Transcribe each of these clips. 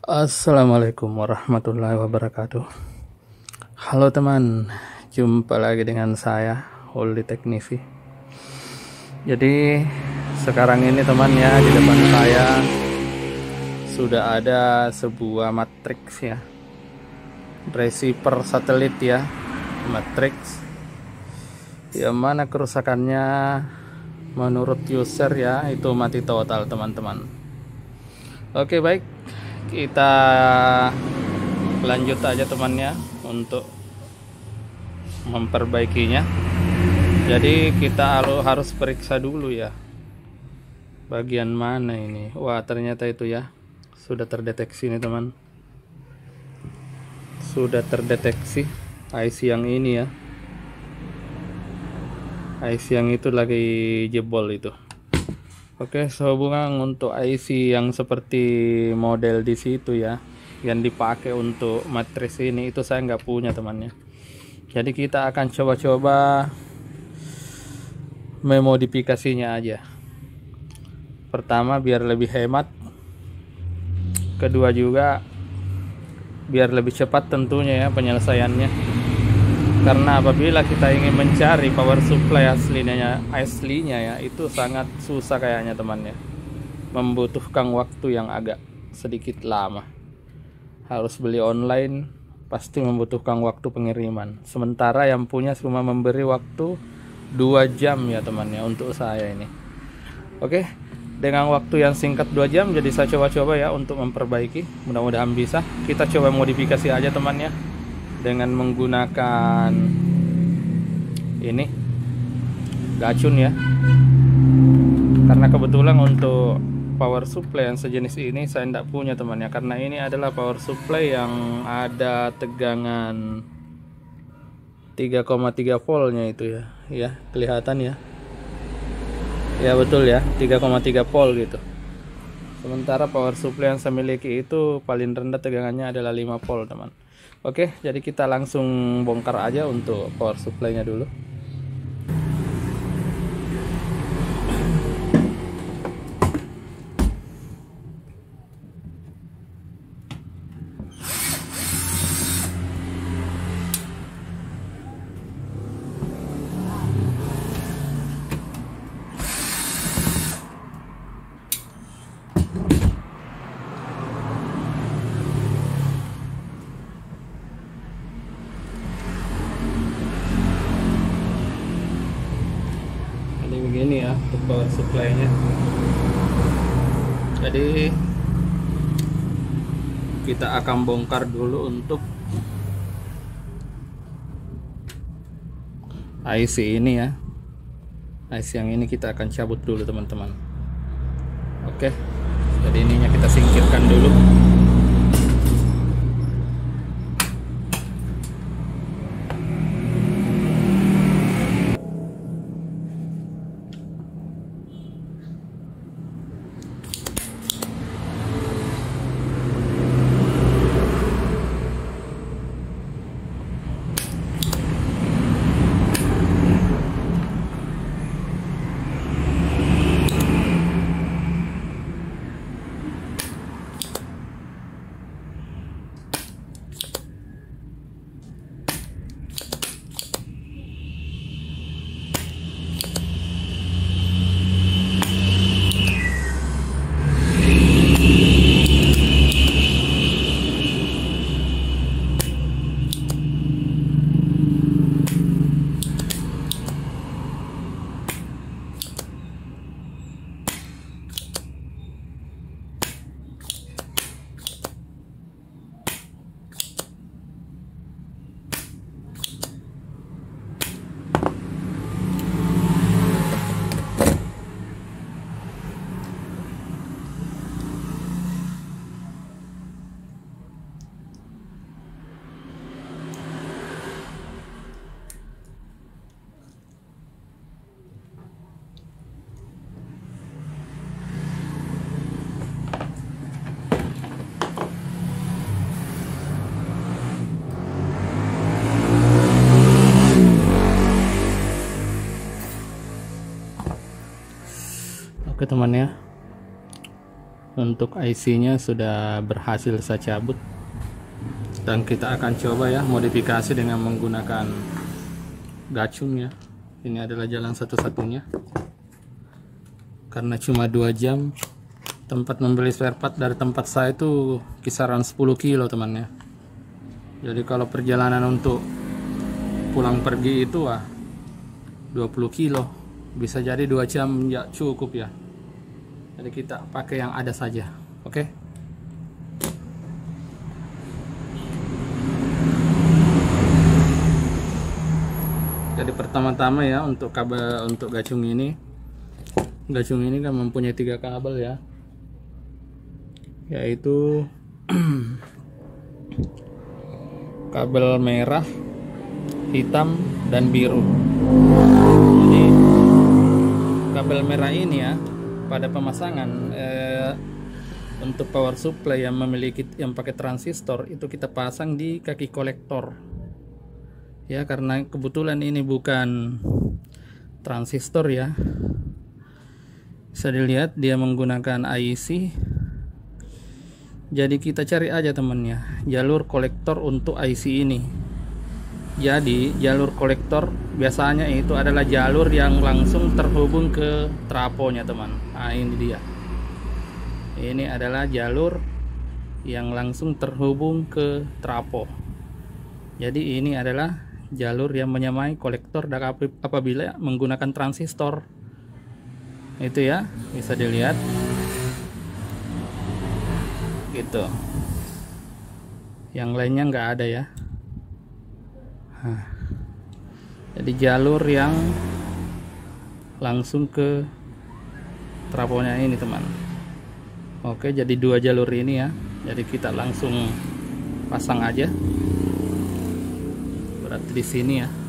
Assalamualaikum warahmatullahi wabarakatuh. Halo teman Jumpa lagi dengan saya Holly Teknisi Jadi Sekarang ini teman ya Di depan saya Sudah ada sebuah matrix ya. Receiver satelit ya Matrix. Yang mana kerusakannya Menurut user ya Itu mati total teman-teman. Oke baik kita lanjut aja temannya untuk memperbaikinya. Jadi kita harus periksa dulu ya. Bagian mana ini? Wah ternyata itu ya. Sudah terdeteksi nih teman. Sudah terdeteksi. IC yang ini ya. IC yang itu lagi jebol itu Oke, sehubungan untuk IC yang seperti model di situ ya, yang dipakai untuk matris ini itu saya nggak punya temannya. Jadi kita akan coba-coba memodifikasinya aja. Pertama biar lebih hemat, kedua juga biar lebih cepat tentunya ya penyelesaiannya karena apabila kita ingin mencari power supply aslinya aslinya ya itu sangat susah kayaknya temannya. Membutuhkan waktu yang agak sedikit lama. Harus beli online pasti membutuhkan waktu pengiriman. Sementara yang punya cuma memberi waktu dua jam ya temannya untuk saya ini. Oke dengan waktu yang singkat dua jam jadi saya coba-coba ya untuk memperbaiki. Mudah-mudahan bisa. Kita coba modifikasi aja temannya dengan menggunakan ini gacun ya. Karena kebetulan untuk power supply yang sejenis ini saya tidak punya temannya karena ini adalah power supply yang ada tegangan 3,3 voltnya itu ya. Ya kelihatan ya. Ya betul ya 3,3 volt gitu. Sementara power supply yang saya miliki itu paling rendah tegangannya adalah 5 volt teman Oke, jadi kita langsung bongkar aja untuk power supply-nya dulu. begini ya untuk power supply nya jadi kita akan bongkar dulu untuk IC ini ya. IC yang ini kita akan cabut dulu teman-teman. Oke jadi ininya kita singkirkan dulu teman ya untuk IC-nya sudah berhasil saya cabut. Dan kita akan coba ya modifikasi dengan menggunakan gacung ya ini adalah jalan satu-satunya. Karena cuma dua jam tempat membeli spare part dari tempat saya itu kisaran 10 kilo temannya. Jadi kalau perjalanan untuk pulang pergi itu ah 20 kilo. Bisa jadi dua jam ya cukup ya jadi kita pakai yang ada saja oke? Okay? jadi pertama-tama ya untuk kabel untuk gacung ini. Gacung ini kan mempunyai tiga kabel ya. Yaitu kabel merah hitam dan biru. Jadi kabel merah ini ya pada pemasangan eh, untuk power supply yang memiliki yang pakai transistor itu kita pasang di kaki kolektor. Ya karena kebetulan ini bukan transistor ya. Bisa dilihat dia menggunakan IC jadi kita cari aja temannya jalur kolektor untuk IC ini jadi jalur kolektor. Biasanya itu adalah jalur yang langsung terhubung ke trafonya teman. Nah ini dia. Ini adalah jalur yang langsung terhubung ke trafo jadi ini adalah jalur yang menyamai kolektor apabila menggunakan transistor. Itu ya bisa dilihat. Gitu. Yang lainnya nggak ada ya nah, jadi jalur yang langsung ke trafonya ini teman. Oke jadi dua jalur ini ya. Jadi kita langsung pasang aja. Berarti di sini ya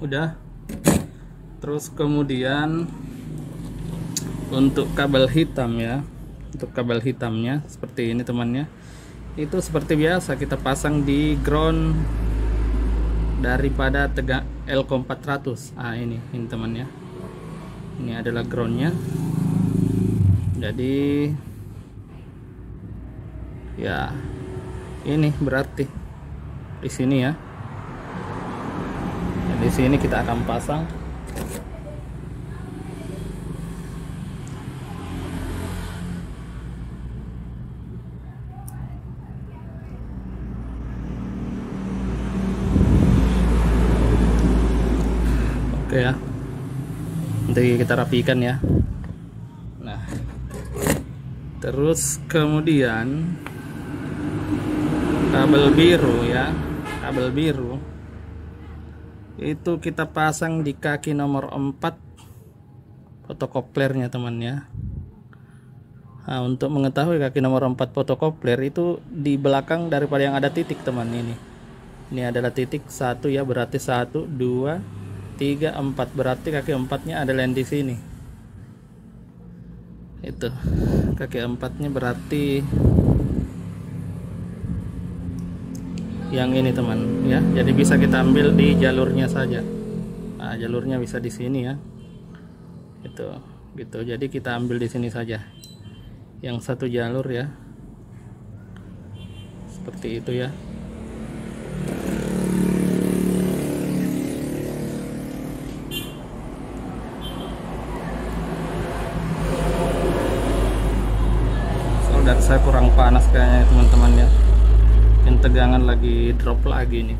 udah. Terus kemudian untuk kabel hitam ya. Untuk kabel hitamnya seperti ini temannya. Itu seperti biasa kita pasang di ground daripada tegak Elcom 400 ah ini ini temannya. Ini adalah groundnya. Jadi ya ini berarti di sini ya di sini kita akan pasang. Oke ya. Nanti kita rapikan ya. Nah. Terus kemudian kabel biru ya. Kabel biru itu kita pasang di kaki nomor 4 fotokoplernya teman ya. Nah, untuk mengetahui kaki nomor 4 fotokopler itu di belakang daripada yang ada titik teman ini. Ini adalah titik satu ya. Berarti 1 2 3 4 berarti kaki empatnya adalah yang di sini. Itu. Kaki empatnya berarti yang ini teman ya. Jadi bisa kita ambil di jalurnya saja. Nah, jalurnya bisa di sini ya. Itu gitu. Jadi kita ambil di sini saja. Yang satu jalur ya. Seperti itu ya. Soldat saya kurang panas kayaknya teman-teman ya tegangan lagi drop lagi nih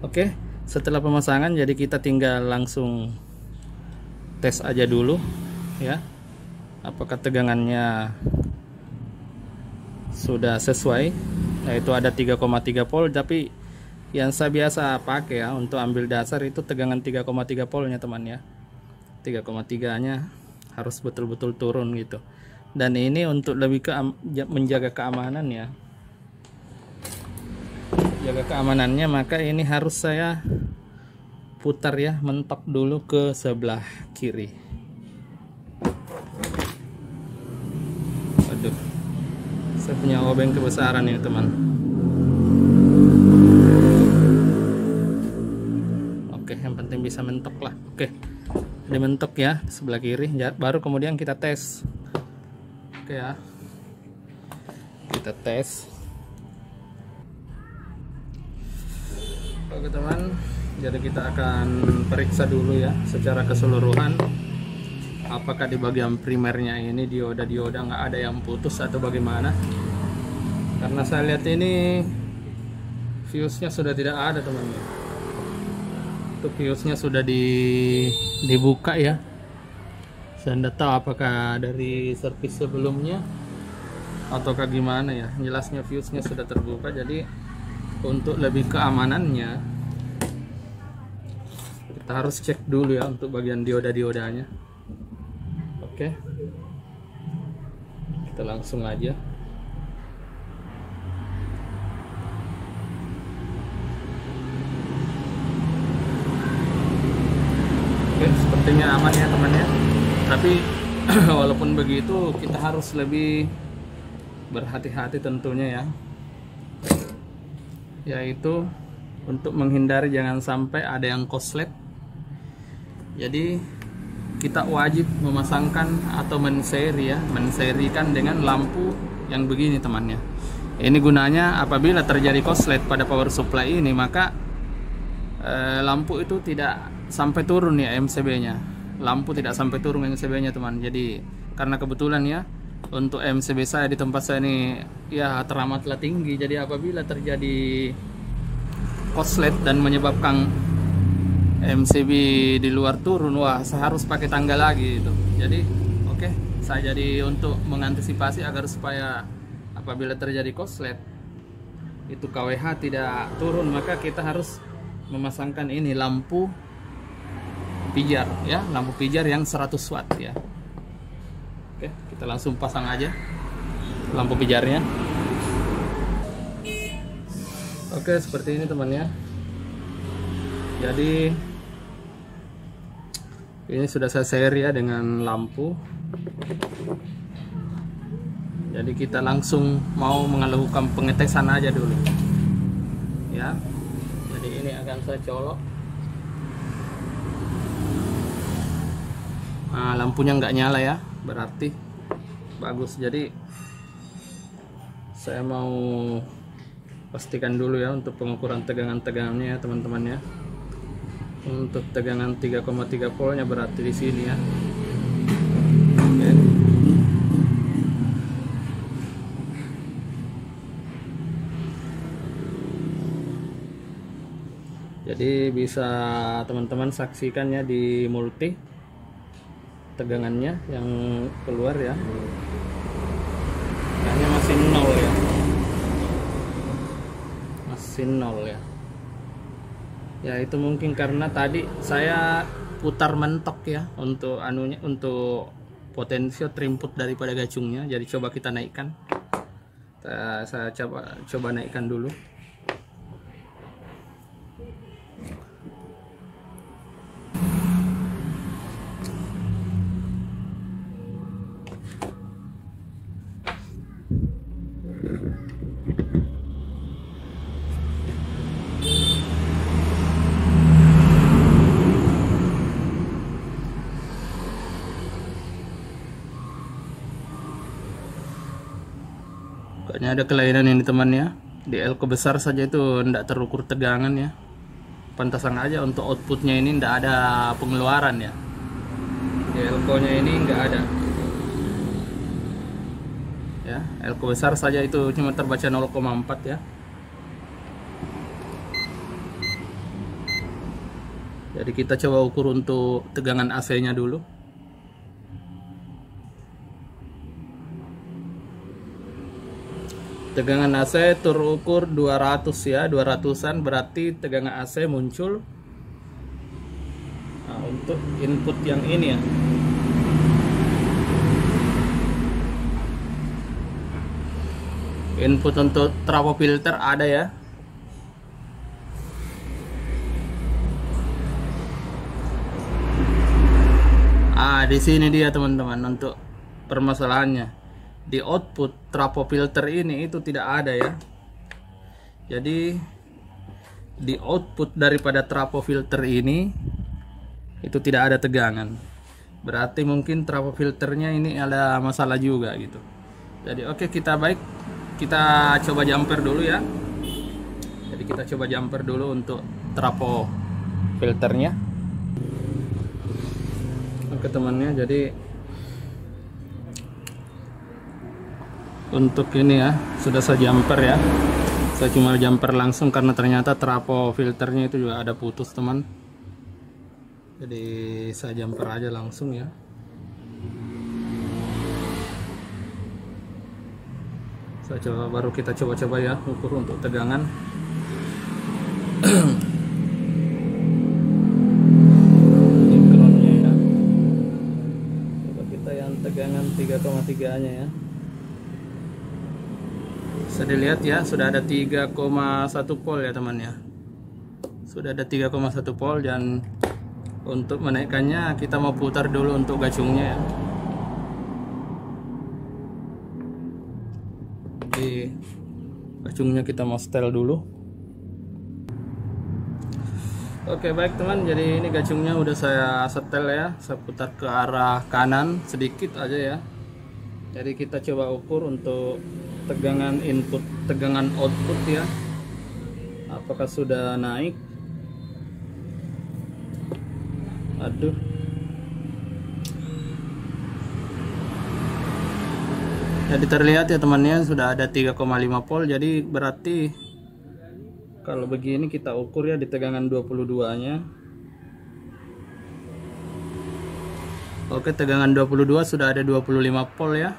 oke setelah pemasangan jadi kita tinggal langsung tes aja dulu ya. Apakah tegangannya sudah sesuai? Yaitu ada 3,3 volt tapi yang saya biasa pakai ya untuk ambil dasar itu tegangan 3,3 voltnya teman ya. 3,3 nya harus betul-betul turun gitu dan ini untuk lebih ke menjaga keamanan ya. Jaga keamanannya maka ini harus saya putar ya mentok dulu ke sebelah kiri. Aduh saya punya obeng kebesaran ini teman. Oke yang penting bisa mentok lah. Oke dimentok ya sebelah kiri baru kemudian kita tes oke ya. Kita tes. Oke teman. Jadi kita akan periksa dulu ya secara keseluruhan. Apakah di bagian primernya ini dioda-dioda nggak ada yang putus atau bagaimana? Karena saya lihat ini fuse-nya sudah tidak ada teman-teman itu fuse-nya sudah di dibuka ya saya tidak tahu apakah dari servis sebelumnya? Ataukah gimana ya? Jelasnya fuse-nya sudah terbuka jadi untuk lebih keamanannya kita harus cek dulu ya untuk bagian dioda-diodanya. Oke. Kita langsung aja. Oke sepertinya aman ya teman ya tapi walaupun begitu kita harus lebih berhati-hati tentunya ya. Yaitu untuk menghindari jangan sampai ada yang koslet jadi kita wajib memasangkan atau menseri ya menserikan dengan lampu yang begini temannya. Ini gunanya apabila terjadi koslet pada power supply ini maka eh, lampu itu tidak sampai turun ya MCB nya lampu tidak sampai turun MCB-nya teman. Jadi karena kebetulan ya untuk MCB saya di tempat saya ini ya teramatlah tinggi. Jadi apabila terjadi koslet dan menyebabkan MCB di luar turun, wah saya harus pakai tangga lagi itu. Jadi oke, okay, saya jadi untuk mengantisipasi agar supaya apabila terjadi koslet itu KWH tidak turun, maka kita harus memasangkan ini lampu pijar ya lampu pijar yang 100 watt ya. Oke kita langsung pasang aja lampu pijarnya. Oke seperti ini teman ya jadi ini sudah saya share ya dengan lampu. Jadi kita langsung mau melakukan pengetesan aja dulu. Ya jadi ini akan saya colok nah, lampunya nggak nyala ya berarti bagus. Jadi saya mau pastikan dulu ya untuk pengukuran tegangan-tegangannya ya teman-teman ya. Untuk tegangan 3,3 voltnya berarti di sini ya. Jadi bisa teman-teman saksikannya di multi tegangannya yang keluar ya. Kayaknya masih nol ya. Masih nol ya. Ya itu mungkin karena tadi saya putar mentok ya untuk anunya untuk potensio trimput daripada gacungnya. Jadi coba kita naikkan. Saya coba coba naikkan dulu Kayaknya ada kelainan ini teman ya. Di elko besar saja itu tidak terukur tegangan ya. Pantasan aja untuk outputnya ini tidak ada pengeluaran ya. Di elko nya ini nggak ada. Ya, elko besar saja itu cuma terbaca 0,4 ya. Jadi kita coba ukur untuk tegangan AC-nya dulu. Tegangan AC terukur 200 ya 200an berarti tegangan AC muncul. Nah, untuk input yang ini ya. Input untuk trapo filter ada ya. Ah di sini dia teman-teman untuk permasalahannya di output trapo filter ini itu tidak ada ya. Jadi di output daripada trapo filter ini itu tidak ada tegangan. Berarti mungkin trapo filternya ini ada masalah juga gitu. Jadi oke okay, kita baik. Kita coba jumper dulu ya. Jadi kita coba jumper dulu untuk trapo filternya. Oke temannya. Jadi untuk ini ya sudah saya jumper ya. Saya cuma jumper langsung karena ternyata trapo filternya itu juga ada putus teman. Jadi saya jumper aja langsung ya. Saya coba baru kita coba-coba ya ukur untuk tegangan. Ini groundnya ya. Coba kita yang tegangan 3,3 nya ya bisa dilihat ya sudah ada 3,1 volt ya teman ya. Sudah ada 3,1 volt dan untuk menaikkannya kita mau putar dulu untuk gacungnya ya. Jadi gacungnya kita mau setel dulu. Oke baik teman. Jadi ini gacungnya udah saya setel ya. Saya putar ke arah kanan sedikit aja ya. Jadi kita coba ukur untuk tegangan input tegangan output ya. Apakah sudah naik? Aduh. Jadi terlihat ya temannya sudah ada 3,5 volt jadi berarti kalau begini kita ukur ya di tegangan 22 nya oke tegangan 22 sudah ada 25 volt ya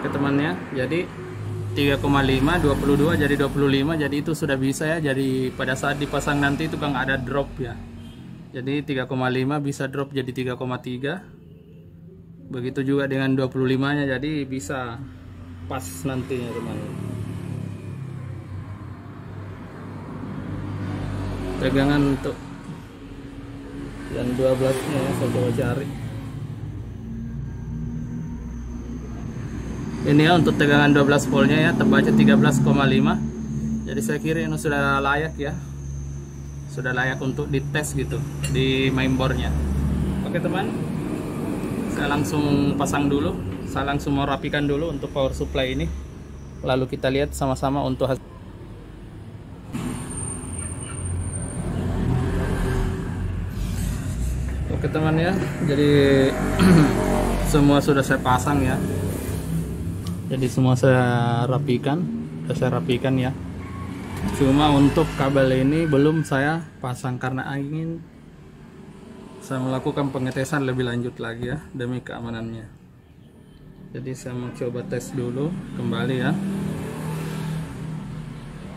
oke temannya. Jadi 3,5 22 jadi 25 jadi itu sudah bisa ya. Jadi pada saat dipasang nanti itu kan ada drop ya. Jadi 3,5 bisa drop jadi 3,3 begitu juga dengan 25 nya jadi bisa pas nantinya teman tegangan untuk yang 12 nya ya saya coba cari ini ya untuk tegangan 12 voltnya ya terbaca 13,5 jadi saya kira ini sudah layak ya. Sudah layak untuk dites gitu di mainboardnya. Oke teman. Saya langsung pasang dulu. Saya langsung mau rapikan dulu untuk power supply ini. Lalu kita lihat sama-sama untuk hasil. Oke teman ya. Jadi semua sudah saya pasang ya jadi semua saya rapikan sudah saya rapikan ya. Cuma untuk kabel ini belum saya pasang karena angin. Saya melakukan pengetesan lebih lanjut lagi ya demi keamanannya. Jadi saya mau coba tes dulu kembali ya.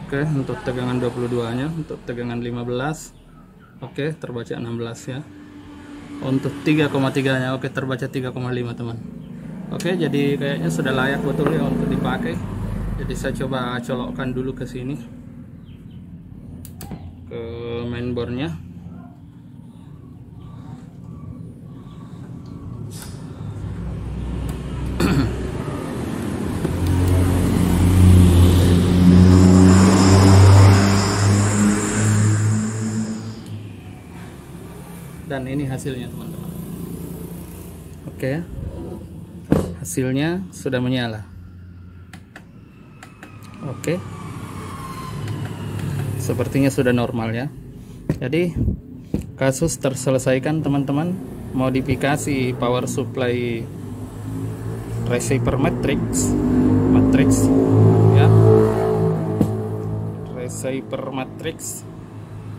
Oke untuk tegangan 22 nya untuk tegangan 15 oke terbaca 16 ya. Untuk 3,3 nya oke terbaca 3,5 teman oke jadi kayaknya sudah layak betul ya untuk dipakai. Jadi saya coba colokkan dulu ke sini. Ke mainboardnya. Dan ini hasilnya teman-teman. Oke hasilnya sudah menyala. Oke. Sepertinya sudah normal ya. Jadi kasus terselesaikan teman-teman. Modifikasi power supply receiver matrix matrix ya. Receiver matrix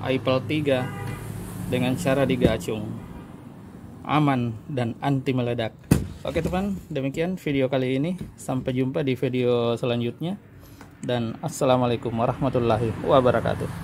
IPL 3 dengan cara digacung. Aman dan anti meledak oke teman demikian video kali ini. Sampai jumpa di video selanjutnya. Dan assalamualaikum warahmatullahi wabarakatuh